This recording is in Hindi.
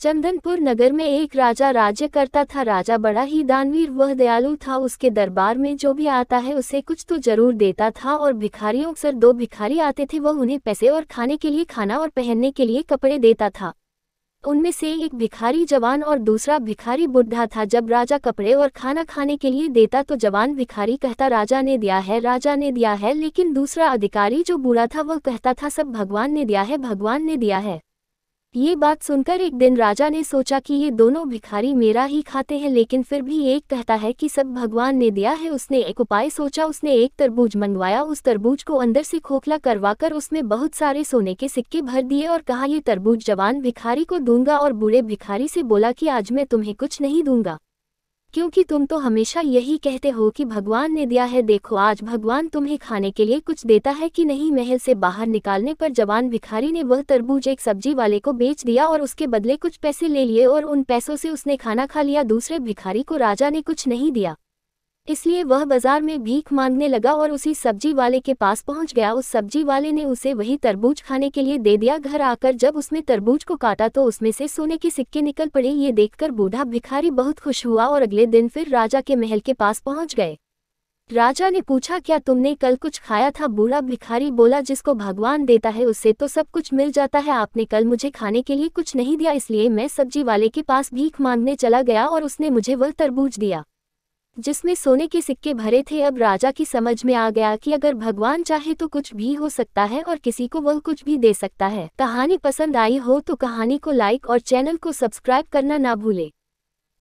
चंदनपुर नगर में एक राजा राज्य करता था। राजा बड़ा ही दानवीर, वह दयालु था। उसके दरबार में जो भी आता है, उसे कुछ तो ज़रूर देता था और भिखारियों अक्सर दो भिखारी आते थे। वह उन्हें पैसे और खाने के लिए, खाना और पहनने के लिए कपड़े देता था। उनमें से एक भिखारी जवान और दूसरा भिखारी बुढ़ा था। जब राजा कपड़े और खाना खाने के लिए देता तो जवान भिखारी कहता, राजा ने दिया है, राजा ने दिया है। लेकिन दूसरा अधिकारी जो बूढ़ा था, वह कहता था, सब भगवान ने दिया है, भगवान ने दिया है। ये बात सुनकर एक दिन राजा ने सोचा कि ये दोनों भिखारी मेरा ही खाते हैं, लेकिन फिर भी एक कहता है कि सब भगवान ने दिया है, उसने एक उपाय सोचा, उसने एक तरबूज मंगवाया, उस तरबूज को अंदर से खोखला करवाकर उसमें बहुत सारे सोने के सिक्के भर दिए और कहा, ये तरबूज जवान भिखारी को दूँगा और बूढ़े भिखारी से बोला कि आज मैं तुम्हें कुछ नहीं दूँगा। क्योंकि तुम तो हमेशा यही कहते हो कि भगवान ने दिया है, देखो आज भगवान तुम्हें खाने के लिए कुछ देता है कि नहीं। महल से बाहर निकालने पर जवान भिखारी ने वह तरबूज एक सब्ज़ी वाले को बेच दिया और उसके बदले कुछ पैसे ले लिए और उन पैसों से उसने खाना खा लिया। दूसरे भिखारी को राजा ने कुछ नहीं दिया। इसलिए वह बाज़ार में भीख मांगने लगा और उसी सब्ज़ी वाले के पास पहुँच गया। उस सब्ज़ी वाले ने उसे वही तरबूज खाने के लिए दे दिया। घर आकर जब उसने तरबूज को काटा तो उसमें से सोने के सिक्के निकल पड़े। ये देखकर बूढ़ा भिखारी बहुत खुश हुआ और अगले दिन फिर राजा के महल के पास पहुँच गए। राजा ने पूछा, क्या तुमने कल कुछ खाया था? बूढ़ा भिखारी बोला, जिसको भगवान देता है उससे तो सब कुछ मिल जाता है। आपने कल मुझे खाने के लिए कुछ नहीं दिया, इसलिए मैं सब्ज़ी वाले के पास भीख मांगने चला गया और उसने मुझे वह तरबूज दिया। जिसमें सोने के सिक्के भरे थे, अब राजा की समझ में आ गया कि अगर भगवान चाहे तो कुछ भी हो सकता है और किसी को वह कुछ भी दे सकता है। कहानी पसंद आई हो तो कहानी को लाइक और चैनल को सब्सक्राइब करना ना भूले।